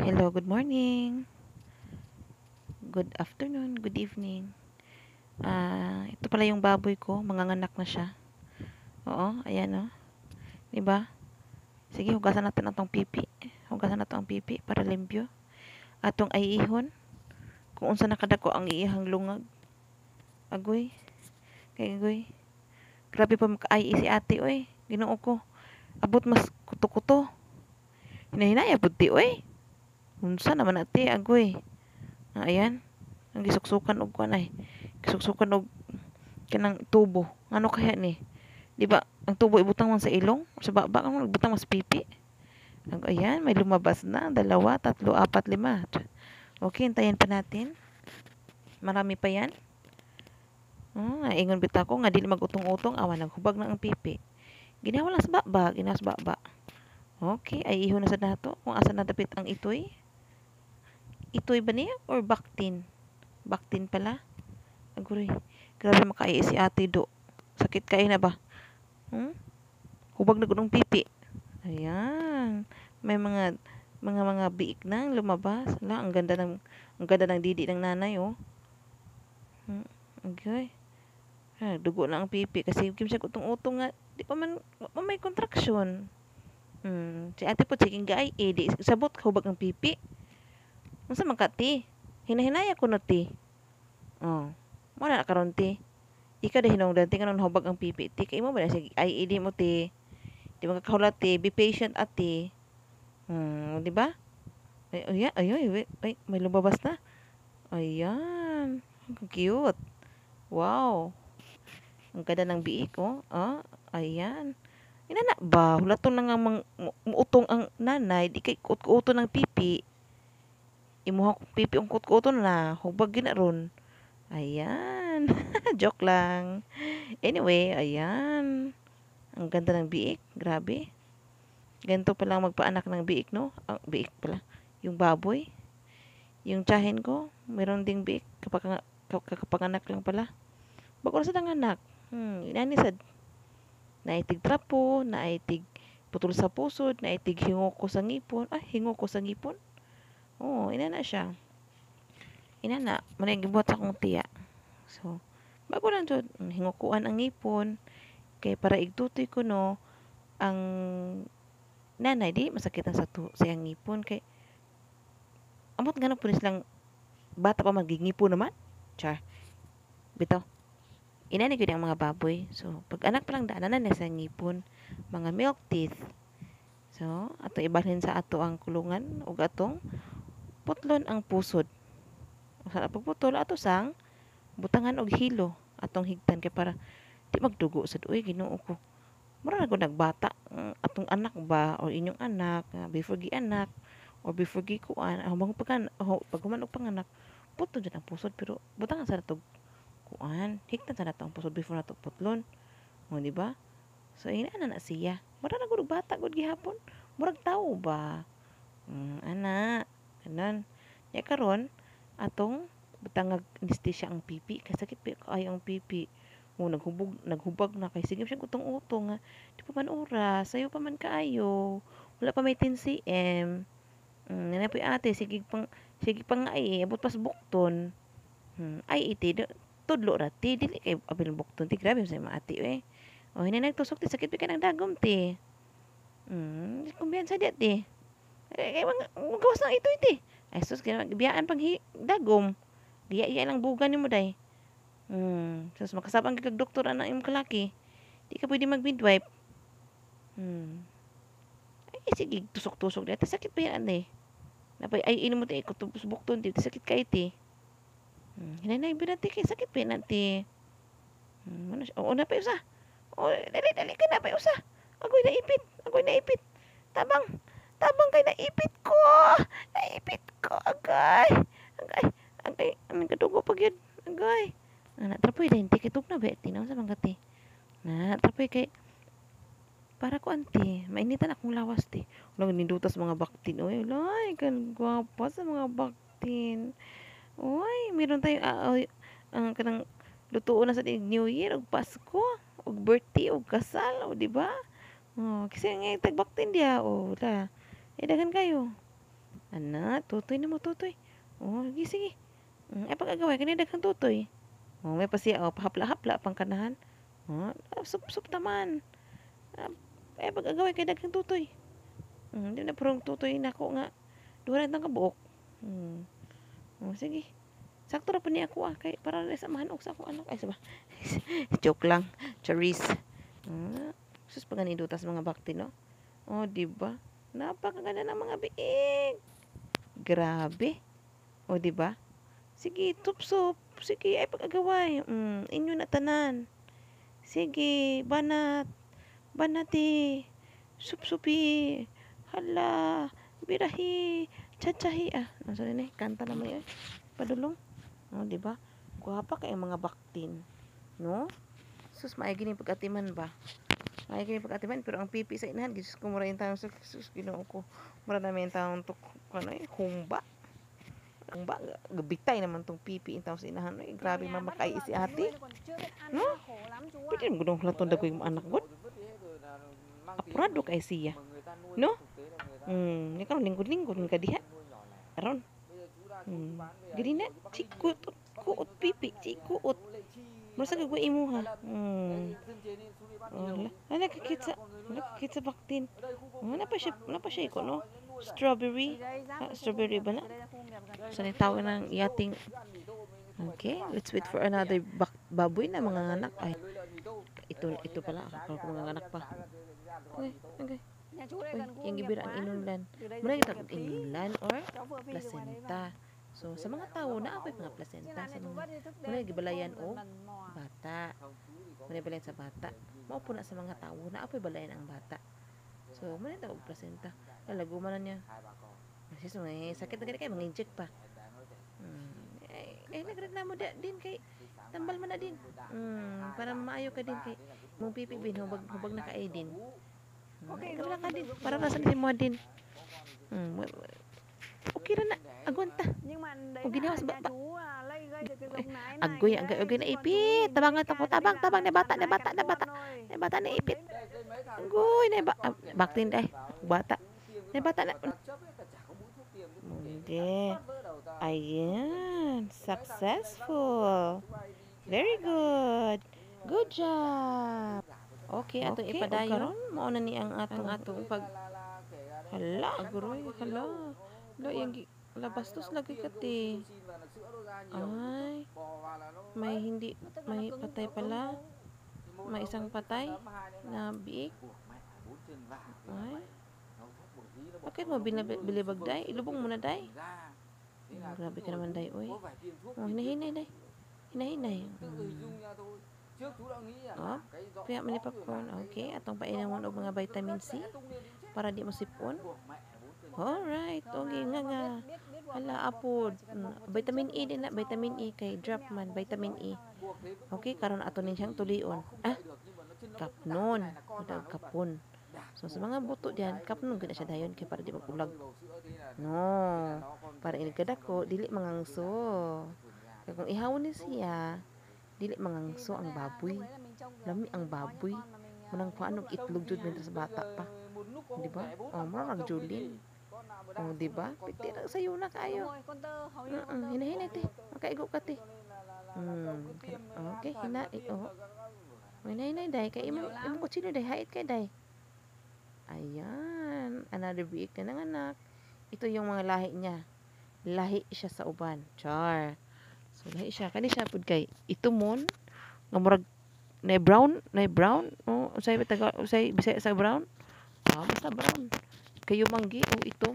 Hello, good morning. Good afternoon, good evening. Ah, ito pala yung baboy ko, manganganak na siya. Oo, ayan oh. 'Di ba? Sige, hugasan natin atong pipi. Hugasan natin ang pipi para limpyo. Atong ay ihon. Kung unsa nakadako ang iyahang lungag. Agoy. Kay agoy. Grabe pa makaay si ate oy. Ginoo ko. Abot mas kuto-kuto. Hinahinaya pud ti oy. Unsa naman ate agoy. Ah, ayan. Ang gisuksukan og kuan ay. Gisuksukan og kanang tubo. Ano kaya ni? Di ba? Ang tubo ibutang man sa ilong, sa baba mo ibutang mas pipi. Ang ayan, may lumabas na. Dalawa, tatlo, apat, lima. Okay, hintayin pa natin. Marami pa yan. Hmm, ingon bitaw ko nga dili magutong-utong awan naghubag na ang pipi. Ginawa lang sa baba, ginawa sa baba. Okay, ay ihon na sa nato kung asa na dapit ang itoy. Itoy ba niya or baktin? Baktin pala. Agoy. Grabe makaiis si ate do. Sakit kay na ba? Hmm? Hubag na gud ang pipi. Ayan. May mga mga mga biik na lumabas. Ala, ang ganda ng ang ganda ng didi ng nanay oh. Hmm. Okay. Ah, dugo na ang pipi kasi kim siya utong-utong nga di pa man pa may contraction. Hmm. Si ate po sige gay eh di sabot hubag ang pipi. Unsa man ka ti? Hinahinaya ko na ti. Oh. Mo na karon ti. Ika da hinungdan ti kanon hubag ang pipi ti kay mo ba sige ay idi mo ti. Di ba kakahulat ti, be patient ate. Hmm, di ba? Ay, ay, ay, ay, ay, ay, may lumabas na. Ayan. Cute. Wow. Ang ganda ng biik, oh. Ah, ayan. Inana ba? Hulaton na nga mang, muutong ang nanay. Di kay kut-kuto ng pipi. Imuha ko pipi ang kut-kuto na. Hubag gina ron. Ayan. Joke lang. Anyway, ayan. Ang ganda ng biik. Grabe. Ganito pala magpaanak ng biik, no? Ang biik pala. Yung baboy. Yung tsahin ko, meron ding biik. Kapag kakapanganak lang pala. Bago sa anak. Hmm, inani sad. Naitig trapo, naitig putol sa pusod, naitig hingo ko sa ngipon. Ah, hingo ko sa ngipon. Oo, oh, inana siya. Inana, manay gibuhat sa akong tiya. So, bago lang jud hingukuan ang ngipon kay para igtutoy ko no ang nanay di masakit ang sa tu sa iyang ngipon kay amot nga po silang bata pa magingipon naman char bitaw inani ko ang mga baboy so pag anak pa lang daanan na sa ngipon mga milk teeth so ato ibalhin sa ato ang kulungan ug atong putlon ang pusod. Sa pagputol ato sang butangan og hilo. Atong higtan kay para di magdugo sad uy Ginoo ko mura na nagbata uh, atong anak ba? O inyong anak uh, before gi anak or before gi kuan humang pag oh, pag human og panganak. Puto jud ang pusod pero butangan sa natog kuan. Higtan sa nato ang pusod before nato putlon. Mo di ba? So ina na na siya. Mura na bata gud gihapon. Murag tawo ba? Mm, ana kanan ya karon atong butangag anesthesia ang pipi kay sakit pa ay ang pipi mo naghubog naghubag na. Kay sige siya utong-utong nga di pa man oras sayo pa man kaayo. Wala pa may 10 cm mm, nana po ate sige pang sige pang ay abot pas bukton. Hmm, ay iti tudlo ra ti dili kay abil bukton ti grabe sa ate eh. Oh hina nagtusok ti sakit pa kay nang dagom ti. Hmm kumbiyansa di ati kay mga gawas na ito iti ay sus kaya biyaan pag dagom Giya-iya lang bugan nimo day. Hmm. So, makasabang kag doktor ana imong kalaki. Di ka pwede mag-midwife. Hmm. Ay, sige, tusok-tusok dito. Sakit pa yan eh. Napay, ay, ino mo tayo, kutubok to, dito, sakit ka iti. Hmm. Hinanay, binati kay sakit pa yan ati. Hmm. Ano siya? Oo, napay usa. O, dali, dali ka napay usa. Agoy naipit. Agoy naipit. Tabang. Tabang kay naipit ko. Naipit ko. Agay. Agay. Agay. Amin kadugo pag yun. Agay. Na trapoy din ti kitok na bet tinaw sa mangati. Na trapoy kay para ko anti, mainitan akong lawas ti. Wala nindutas mga baktin. Oy, lay kan gwapa sa mga baktin. Oy, meron tayo uh, ang kanang lutuon na sa New Year ug Pasko, ug birthday ug kasal, o di ba? Oh, kasi nga tagbaktin dia, oh, la. Eh, dagan kayo. Ana, tutoy na mo tutoy. Oh, sige sige. Mm, ay pag-agaway daghang tutoy. Oh, may pa siya oh, pahapla-hapla pang kanahan. Oh, ah, sup-sup taman. Ah, ay pag-agaway daghang tutoy. Mm, di na purong tutoy nako nga. Duha na tang kabuok. Mm. Oh, sige. Sakto ra pa ako ah, kay para na sa mahanok sa akong anak. Ay, saba. Joke lang. Charis. Ah, sus pa ganito tas mga bakti, no? Oh, di ba? Napakaganda ng mga biig. Grabe. O, di ba? Sige, tupsop. Sige, ay pag-agaway. Mm, inyo na tanan. Sige, banat. Banati. Supsupi. Hala. Birahi. Chachahi. Ah, nasa rin eh. Kanta naman yun. Padulong. O, di ba? Guwapa kay mga baktin. No? Sus, maigi ni pag-atiman ba? Maigi ni pag-atiman. Pero ang pipi sa inahan, gisus ko mura yung taong sus, sus, ginoo ko. Mura namin yung taong to, ano eh, humba. Humba, gabitay naman tong pipi yung taong sa inahan. Ay, grabe mamakay si ate. No? Pwede mo gudong halaton ko yung anak god. Apurado kay siya. No? Hmm, ni karon lingkod-lingkod ka diha. Aron. Hmm. Gani na, chikut, kuot pipi, chikuot. Masa ka gwa imuha. Hmm. Wala. Ano nakikita? Nakikita baktin. Oh, napa siya, napa siya ko, no? Strawberry. Ah, strawberry ba na? Sa tawag ng yating Okay, let's wait for another bak baboy na mga anak. Ay, ito ito pala. Akala ko mga anak pa. Okay, okay. Uy, yung gibira ang inunglan. Muna kita kung inunglan or placenta. So, sa mga tao, naapay mga placenta. Sa mga, muna gibalayan o bata. Muna balayan sa bata. Maupo na sa mga tao, naapay balayan ang bata. So, muna tawag placenta. Lalaguman na niya. Kasi so, eh, sakit na ganit kayo, mga inject pa. Hmm. Eh, eh nagreklamo da, din kay tambal man na din. Hmm, para maayo ka din kay mong pipibin hubag hubag na kay din. Hmm, okay, ka din. Para nasa din mo din. Hmm, okay ra na. Agwanta. Kung ginawas ba- ba- Agoy, agoy, agoy na ipit. Tabang nga tapo, tabang, tabang, na bata, na bata, na bata. Ay, bata na ipit. Goy, na ba ah, baktin day. Bata. Na bata na. Hindi. Ayan. Successful. Very good. Good job. Okay, ato Okay, ipadayon. Mao na ni ang atong atong pag Hala, agroy, hala. Hala, yung hala, bastos lagi kati. Ay, may hindi, may patay pala. May isang patay na biik. Ay, bakit mo binabi- bilibag day? Ilubong mo na day. Hmm, grabe ka naman day, oy. Oh, hinahinay day. Hinahinay. Hmm. Oh, kaya mani popcorn. Okay, atong painan mo og mga vitamin C para di mo sipon. Alright, okay nga nga. Hala, apod. Mm, Vitamin E din na, vitamin E kay drop man, vitamin E. Okay, karon ato nin siyang tulion. Ah, kapnon. Ito kapon. So sa mga buto diyan, kapnon na siya dayon kay para di magulag. No. Para inigkadako dili mangangso. Kaya kung ihawon ni siya, dili mangangso ang baboy. Lami ang baboy. Manang paano itlog jud mintas bata pa. Di ba? Oh, mura mag Julin. Oh, di ba? Piti na sayo na kayo. Mm, hinahinay te. Makaigo ka te. Hmm. Okay, hina eh, oh. Hinahinay day kay imo imo kutsino day hait kay day. Ayan, another biik na ng anak. Ito yung mga lahi niya. Lahi siya sa uban. Char. So lahi siya kani siya pud kay ito mon nga murag na brown, na brown. Oh, usay taga usay bisaya sa brown. Ah, basta brown. Kayo manggi o itom.